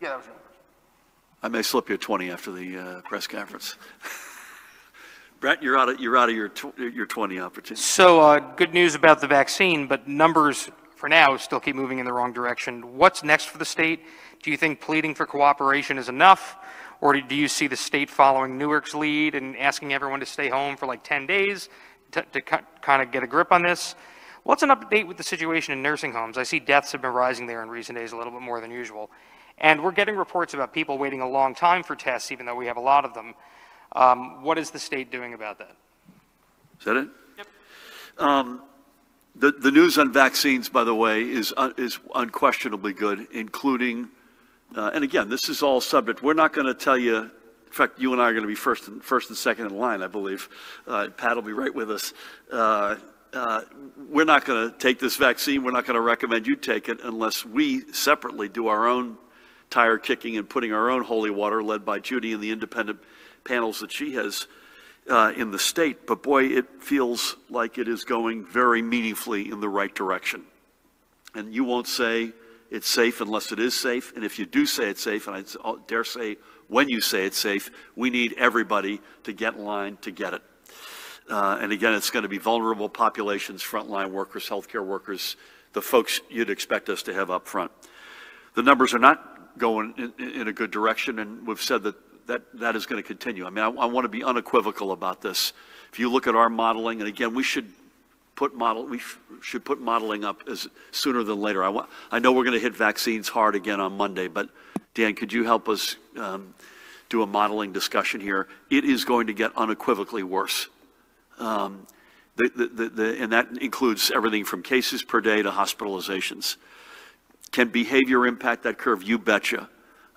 Yeah, that was it. I may slip you a 20 after the uh, press conference. Brett, you're out of, you're out of your, tw- your 20 opportunity. So, uh, good news about the vaccine, but numbers for now still keep moving in the wrong direction. What's next for the state? Do you think pleading for cooperation is enough? Or do you see the state following Newark's lead and asking everyone to stay home for like 10 days to, to kind of get a grip on this? What's an update with the situation in nursing homes? I see deaths have been rising there in recent days a little bit more than usual. And we're getting reports about people waiting a long time for tests, even though we have a lot of them. Um, what is the state doing about that? Is that it? Yep. The, the news on vaccines, by the way, is, un- is unquestionably good, including, uh, and again, this is all subject, we're not going to tell you, in fact, you and I are going to be first and, first and second in line, I believe. Uh, Pat will be right with us. Uh, uh, We're not going to take this vaccine, we're not going to recommend you take it unless we separately do our own tire kicking and putting our own holy water, led by Judy and the independent panels that she has uh, in the state, but boy, it feels like it is going very meaningfully in the right direction. And you won't say it's safe unless it is safe. And if you do say it's safe, and I dare say when you say it's safe, we need everybody to get in line to get it. Uh, and again, it's going to be vulnerable populations, frontline workers, healthcare workers, the folks you'd expect us to have up front. The numbers are not going in, in a good direction, and we've said that that, that is going to continue. I mean, I, I want to be unequivocal about this. If you look at our modeling, and again, we should put model, we sh- should put modeling up as sooner than later. I, wa- I know we're going to hit vaccines hard again on Monday, but Dan, could you help us um, do a modeling discussion here? It is going to get unequivocally worse. Um, the, the, the, and that includes everything from cases per day to hospitalizations. Can behavior impact that curve? You betcha.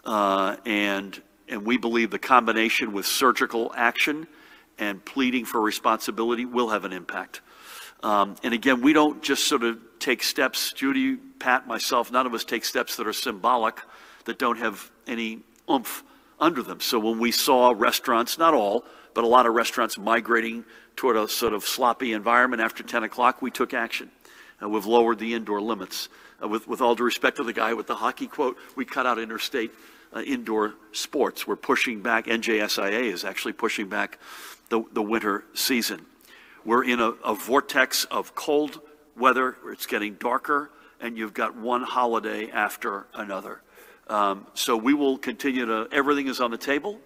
Uh, and and we believe the combination with surgical action and pleading for responsibility will have an impact. Um, and again, we don't just sort of take steps, Judy, Pat, myself, none of us take steps that are symbolic, that don't have any oomph under them. So when we saw restaurants, not all, but a lot of restaurants migrating toward a sort of sloppy environment after 10 o'clock, we took action. Uh, we've lowered the indoor limits. Uh, with, with all due respect to the guy with the hockey quote, we cut out interstate uh, indoor sports. We're pushing back, NJSIAA is actually pushing back the, the winter season. We're in a, a vortex of cold weather, it's getting darker, and you've got one holiday after another. Um, so we will continue to, everything is on the table.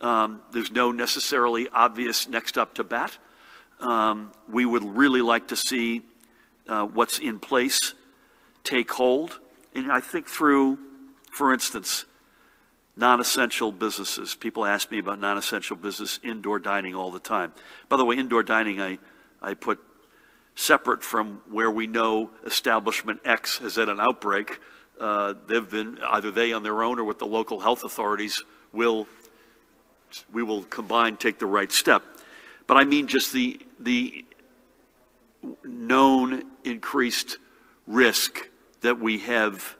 Um, there's no necessarily obvious next up to bat. Um, we would really like to see uh, what's in place take hold. And I think through, for instance, non-essential businesses. People ask me about non-essential business, indoor dining all the time. By the way, indoor dining I, I put separate from where we know establishment X has had an outbreak. Uh, they've been, either they on their own or with the local health authorities will, we will combine, take the right step. But I mean just the, the known increased risk that we have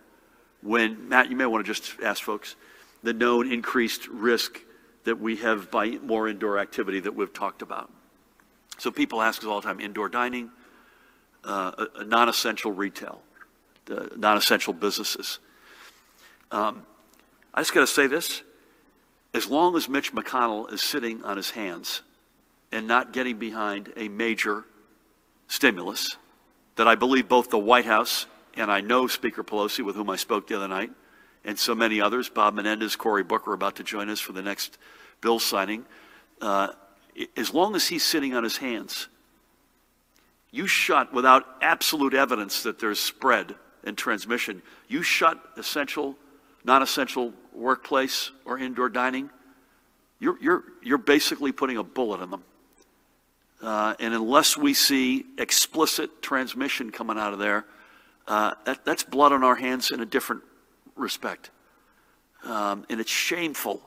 when, Matt, you may want to just ask folks, the known increased risk that we have by more indoor activity that we've talked about. So people ask us all the time, indoor dining, uh, non-essential retail, the non-essential businesses. Um, I just got to say this, as long as Mitch McConnell is sitting on his hands and not getting behind a major stimulus, that I believe both the White House and I know Speaker Pelosi, with whom I spoke the other night, and so many others, Bob Menendez, Cory Booker, about to join us for the next bill signing. Uh, as long as he's sitting on his hands you shut without absolute evidence that there's spread and transmission, you shut essential, non-essential workplace or indoor dining, you're, you're, you're basically putting a bullet in them. Uh, and unless we see explicit transmission coming out of there, uh, that, that's blood on our hands in a different respect. Um, and it's shameful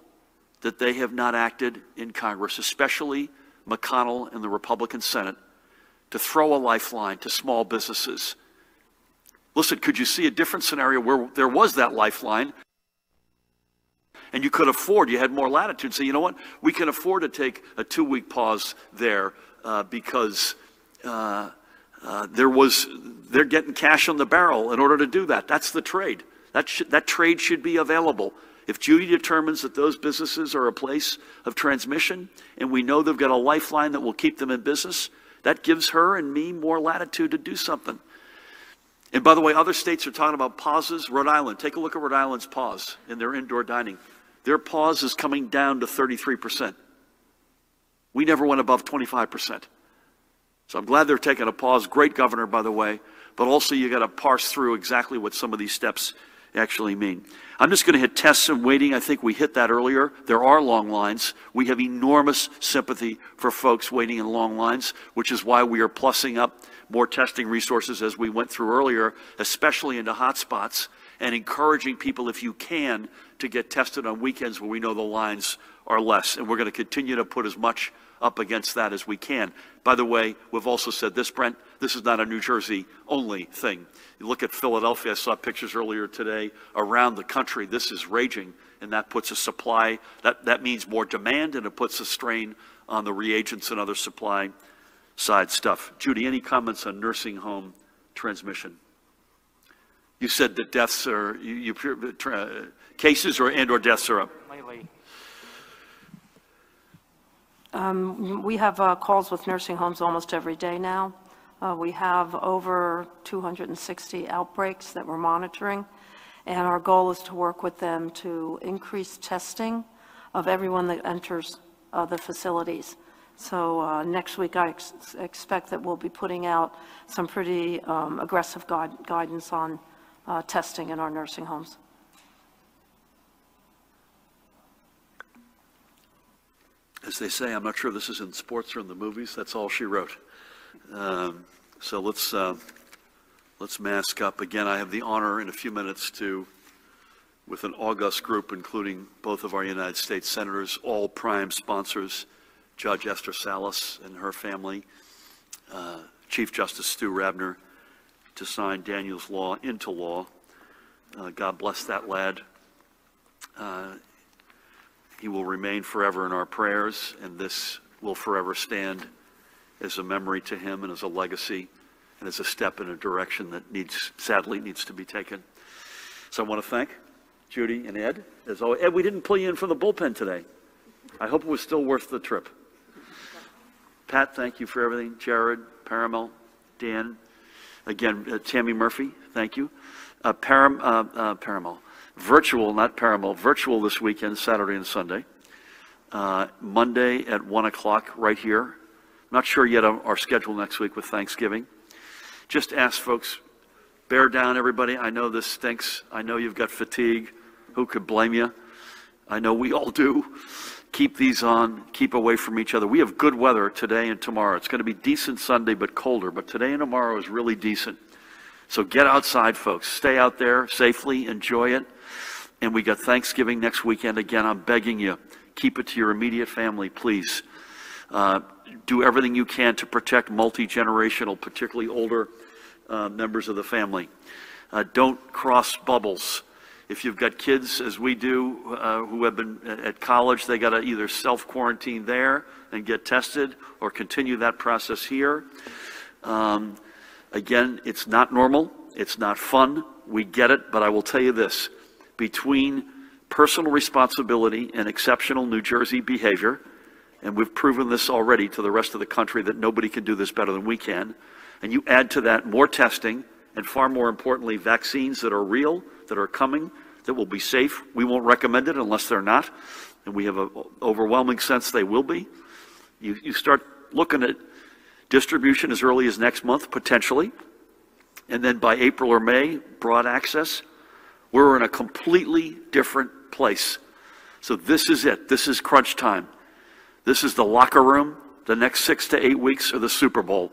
that they have not acted in Congress, especially McConnell and the Republican Senate, to throw a lifeline to small businesses. Listen, could you see a different scenario where there was that lifeline and you could afford, you had more latitude, say, you know what, we can afford to take a two week pause there uh, because uh, uh, there was, they're getting cash on the barrel in order to do that. That's the trade. That, sh- that trade should be available. If Judy determines that those businesses are a place of transmission and we know they've got a lifeline that will keep them in business, that gives her and me more latitude to do something. And by the way, other states are talking about pauses. Rhode Island, take a look at Rhode Island's pause in their indoor dining. Their pause is coming down to 33%. We never went above 25%. So I'm glad they're taking a pause. Great governor, by the way. But also, you got to parse through exactly what some of these steps actually mean. I'm just going to hit tests and waiting. I think we hit that earlier. There are long lines. We have enormous sympathy for folks waiting in long lines, which is why we are plussing up more testing resources as we went through earlier, especially into hotspots, and encouraging people, if you can, to get tested on weekends where we know the lines are less. And we're going to continue to put as much up against that as we can. By the way, we've also said this, Brent, this is not a New Jersey only thing. You look at Philadelphia, I saw pictures earlier today around the country. This is raging, and that puts a supply, that, that means more demand, and it puts a strain on the reagents and other supply side stuff. Judy, any comments on nursing home transmission? You said that deaths are, you, you uh, cases or and or deaths are up. Um, We have uh, calls with nursing homes almost every day now. Uh, We have over 260 outbreaks that we're monitoring, and our goal is to work with them to increase testing of everyone that enters uh, the facilities. So uh, next week, I ex- expect that we'll be putting out some pretty um, aggressive guid- guidance on uh, testing in our nursing homes. As they say, I'm not sure this is in sports or in the movies, that's all she wrote. Um, So let's, uh, let's mask up. Again, I have the honor in a few minutes to, with an august group, including both of our United States senators, all prime sponsors, Judge Esther Salas and her family, uh, Chief Justice Stu Rabner, to sign Daniel's law into law. Uh, God bless that lad. He will remain forever in our prayers, and this will forever stand as a memory to him and as a legacy and as a step in a direction that needs, sadly, needs to be taken. So I want to thank Judy and Ed. As always, Ed, we didn't pull you in from the bullpen today. I hope it was still worth the trip. Pat, thank you for everything. Jared, Parimal, Dan, again, uh, Tammy Murphy, thank you. Uh, Param, uh, uh, Parimal, virtual, not Parimal, virtual this weekend, Saturday and Sunday. Uh, Monday at 1 o'clock right here. Not sure yet of our schedule next week with Thanksgiving. Just ask folks, bear down, everybody. I know this stinks. I know you've got fatigue. Who could blame you? I know we all do. Keep these on. Keep away from each other. We have good weather today and tomorrow. It's going to be decent Sunday, but colder. But today and tomorrow is really decent. So get outside, folks. Stay out there safely. Enjoy it. And we got Thanksgiving next weekend. Again, I'm begging you, keep it to your immediate family, please. Uh, do everything you can to protect multi-generational, particularly older uh, members of the family. Uh, don't cross bubbles. If you've got kids, as we do, uh, who have been at college, they got to either self-quarantine there and get tested or continue that process here. Um, again, it's not normal. It's not fun. We get it. But I will tell you this between personal responsibility and exceptional New Jersey behavior, and we've proven this already to the rest of the country that nobody can do this better than we can. And you add to that more testing, and far more importantly, vaccines that are real, that are coming, that will be safe. We won't recommend it unless they're not, and we have an overwhelming sense they will be. You, you start looking at distribution as early as next month, potentially. And then by April or May, broad access. We're in a completely different place. So this is it. This is crunch time. This is the locker room. The next six to eight weeks are the Super Bowl.